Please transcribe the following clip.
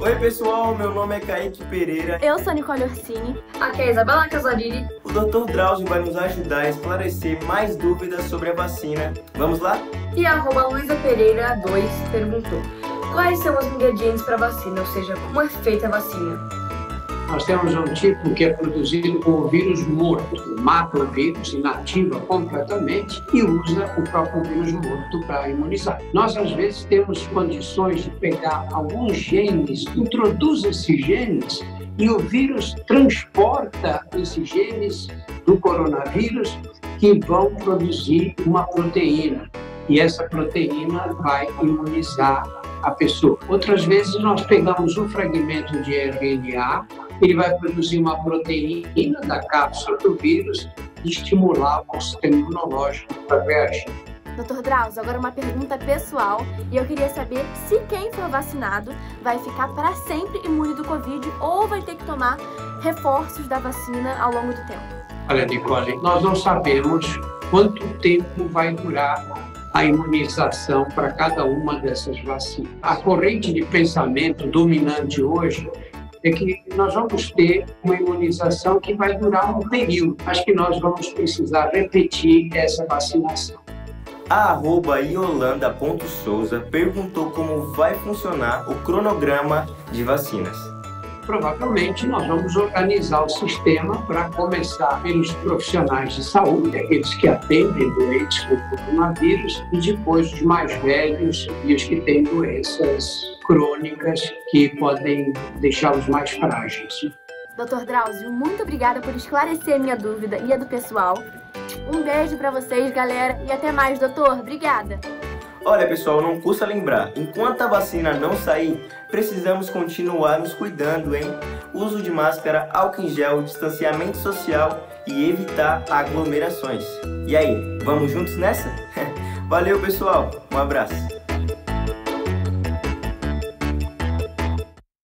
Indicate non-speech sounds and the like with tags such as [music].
Oi, pessoal, meu nome é Kaique Pereira. Eu sou Nicole Orsini. Aqui é Isabela Casarini. O Dr. Drauzio vai nos ajudar a esclarecer mais dúvidas sobre a vacina. Vamos lá? E a arroba Luísa Pereira 2 perguntou: Quais são os ingredientes para a vacina, ou seja, como é feita a vacina? Nós temos um tipo que é produzido com o vírus morto, mata o vírus, inativa completamente e usa o próprio vírus morto para imunizar. Nós, às vezes, temos condições de pegar alguns genes, introduz esses genes e o vírus transporta esses genes do coronavírus que vão produzir uma proteína. E essa proteína vai imunizar a pessoa. Outras vezes nós pegamos um fragmento de RNA, ele vai produzir uma proteína da cápsula do vírus e estimular o sistema imunológico para reagir. Dr. Drauzio, agora uma pergunta pessoal e eu queria saber se quem for vacinado vai ficar para sempre imune do Covid ou vai ter que tomar reforços da vacina ao longo do tempo. Olha, Nicole, nós não sabemos quanto tempo vai durar a imunização para cada uma dessas vacinas. A corrente de pensamento dominante hoje é que nós vamos ter uma imunização que vai durar um período. Acho que nós vamos precisar repetir essa vacinação. A arroba Iolanda.souza perguntou como vai funcionar o cronograma de vacinas provavelmente nós vamos organizar o sistema para começar pelos profissionais de saúde, aqueles que atendem doentes com coronavírus, e depois os mais velhos e os que têm doenças crônicas que podem deixá-los mais frágeis. Doutor Drauzio, muito obrigada por esclarecer a minha dúvida e a do pessoal. Um beijo para vocês, galera, e até mais, doutor. Obrigada. Olha pessoal, não custa lembrar, enquanto a vacina não sair, precisamos continuar nos cuidando, hein? Uso de máscara, álcool em gel, distanciamento social e evitar aglomerações. E aí, vamos juntos nessa? [laughs] Valeu pessoal, um abraço!